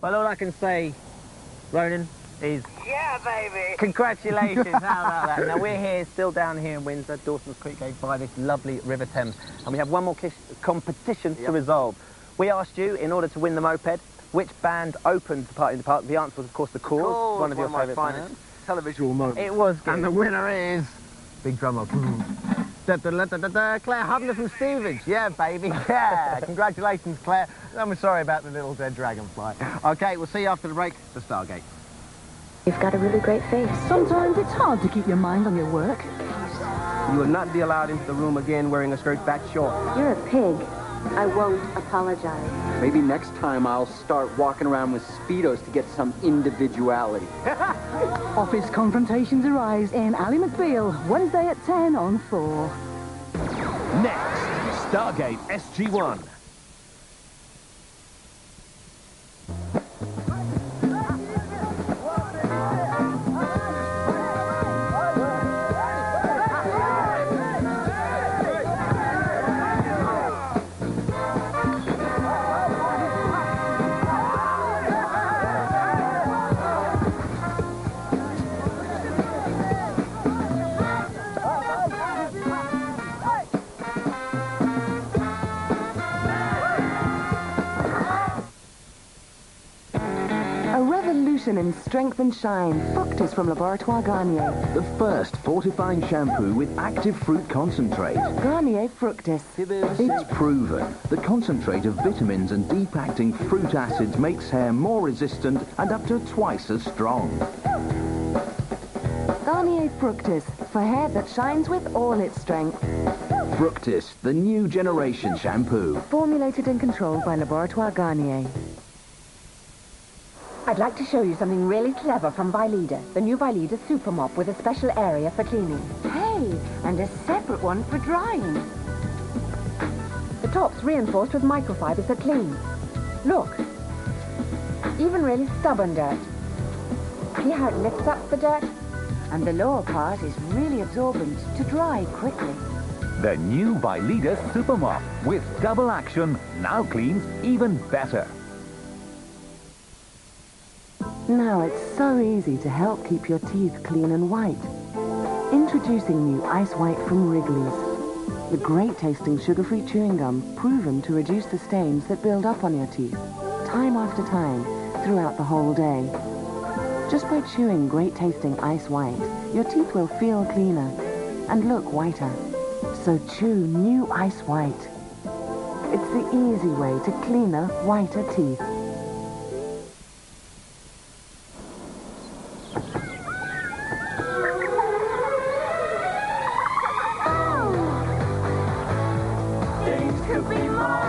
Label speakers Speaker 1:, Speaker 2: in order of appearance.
Speaker 1: Well, all I can say, Ronan, is
Speaker 2: Yeah, baby.
Speaker 1: congratulations. How about that? Now, we're here, still down here in Windsor, Dawson's Creek Gate by this lovely River Thames. And we have one more competition to resolve. We asked you, in order to win the moped, which band opened the party in the park. The answer was, of course, The
Speaker 3: Corrs,
Speaker 1: one of your
Speaker 3: my
Speaker 1: favourite
Speaker 3: finest
Speaker 1: bands.
Speaker 3: televisual moments.
Speaker 1: It was good.
Speaker 3: And the winner is... Big drum roll. Da, da, da, da, da, da, Claire Hubner from Stevenage. Yeah, baby. Yeah. Congratulations, Claire. I'm sorry about the little dead dragonfly. Okay, we'll see you after the break for Stargate.
Speaker 4: You've got a really great face.
Speaker 5: Sometimes it's hard to keep your mind on your work.
Speaker 6: You will not be allowed into the room again wearing a skirt back short.
Speaker 4: You're a pig. I won't apologize.
Speaker 7: Maybe next time I'll start walking around with Speedos to get some individuality.
Speaker 5: Office confrontations arise in Ally McBeal, Wednesday at 10 on 4.
Speaker 8: Next, Stargate SG-1.
Speaker 5: Revolution in strength and shine. Fructis from Laboratoire Garnier.
Speaker 9: The first fortifying shampoo with active fruit concentrate.
Speaker 5: Garnier Fructis.
Speaker 9: It's proven. The concentrate of vitamins and deep-acting fruit acids makes hair more resistant and up to twice as strong.
Speaker 5: Garnier Fructis. For hair that shines with all its strength.
Speaker 9: Fructis, the new generation shampoo.
Speaker 5: Formulated and controlled by Laboratoire Garnier. I'd like to show you something really clever from Vileda. The new Vileda Super Mop with a special area for cleaning. Hey, and a separate one for drying. The top's reinforced with microfibers that clean. Look, even really stubborn dirt. See how it lifts up the dirt? And the lower part is really absorbent to dry quickly.
Speaker 8: The new Vileda Super Mop with double action now cleans even better.
Speaker 5: Now it's so easy to help keep your teeth clean and white. Introducing new Ice White from Wrigley's. The great tasting sugar-free chewing gum proven to reduce the stains that build up on your teeth, time after time, throughout the whole day. Just by chewing great tasting Ice White, your teeth will feel cleaner and look whiter. So chew new Ice White. It's the easy way to cleaner, whiter teeth.
Speaker 2: Could be marvelous.